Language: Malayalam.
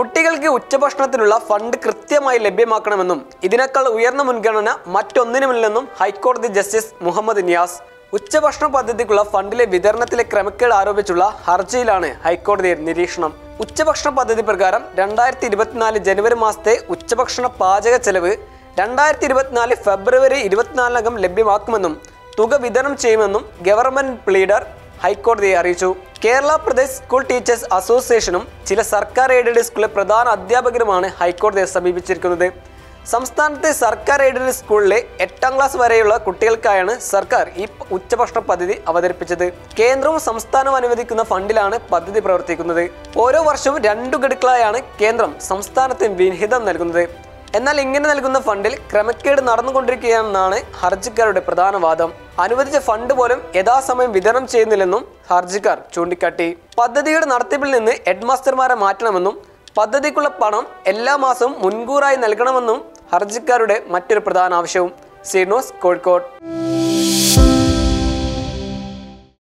കുട്ടികൾക്ക് ഉച്ചഭക്ഷണത്തിനുള്ള ഫണ്ട് കൃത്യമായി ലഭ്യമാക്കണമെന്നും ഇതിനേക്കാൾ ഉയർന്ന മുൻഗണന മറ്റൊന്നിനുമില്ലെന്നും ഹൈക്കോടതി ജസ്റ്റിസ് മുഹമ്മദ് നിയാസ് ഉച്ചഭക്ഷണ പദ്ധതിക്കുള്ള ഫണ്ടിലെ വിതരണത്തിലെ ക്രമക്കേട് ആരോപിച്ചുള്ള ഹർജിയിലാണ് ഹൈക്കോടതി നിരീക്ഷണം. ഉച്ചഭക്ഷണ പദ്ധതി പ്രകാരം രണ്ടായിരത്തി ഇരുപത്തിനാല് ജനുവരി മാസത്തെ ഉച്ചഭക്ഷണ പാചക ചെലവ് രണ്ടായിരത്തി ഇരുപത്തിനാല് ഫെബ്രുവരി ഇരുപത്തിനാലിനകം ലഭ്യമാക്കുമെന്നും തുക വിതരണം ചെയ്യുമെന്നും ഗവൺമെന്റ് പ്ലീഡർ ഹൈക്കോടതിയെ അറിയിച്ചു. കേരള പ്രദേശ് സ്കൂൾ ടീച്ചേഴ്സ് അസോസിയേഷനും ചില സർക്കാർ എയ്ഡഡ് സ്കൂളിലെ പ്രധാന അധ്യാപകരുമാണ് ഹൈക്കോടതിയെ സമീപിച്ചിരിക്കുന്നത്. സംസ്ഥാനത്തെ സർക്കാർ എയ്ഡഡ് സ്കൂളിലെ എട്ടാം ക്ലാസ് വരെയുള്ള കുട്ടികൾക്കായാണ് സർക്കാർ ഈ ഉച്ചഭക്ഷണ പദ്ധതി അവതരിപ്പിച്ചത്. കേന്ദ്രവും സംസ്ഥാനവും അനുവദിക്കുന്ന ഫണ്ടിലാണ് പദ്ധതി പ്രവർത്തിക്കുന്നത്. ഓരോ വർഷവും രണ്ടു ഗഡുക്കളായാണ് കേന്ദ്രം സംസ്ഥാനത്തിന് വിഹിതം നൽകുന്നത്. എന്നാൽ ഇങ്ങനെ നൽകുന്ന ഫണ്ടിൽ ക്രമക്കേട് നടന്നുകൊണ്ടിരിക്കുകയാണെന്നാണ് ഹർജിക്കാരുടെ പ്രധാന വാദം. അനുവദിച്ച ഫണ്ട് പോലും യഥാസമയം വിതരണം ചെയ്യുന്നില്ലെന്നും ഹർജിക്കാർ ചൂണ്ടിക്കാട്ടി. പദ്ധതിയുടെ നടത്തിപ്പിൽ നിന്ന് ഹെഡ്മാസ്റ്റർമാരെ മാറ്റണമെന്നും പദ്ധതിക്കുള്ള പണം എല്ലാ മാസവും മുൻകൂറായി നൽകണമെന്നും ഹർജിക്കാരുടെ മറ്റൊരു പ്രധാന ആവശ്യവും. സീനോസ് കോഴിക്കോട്.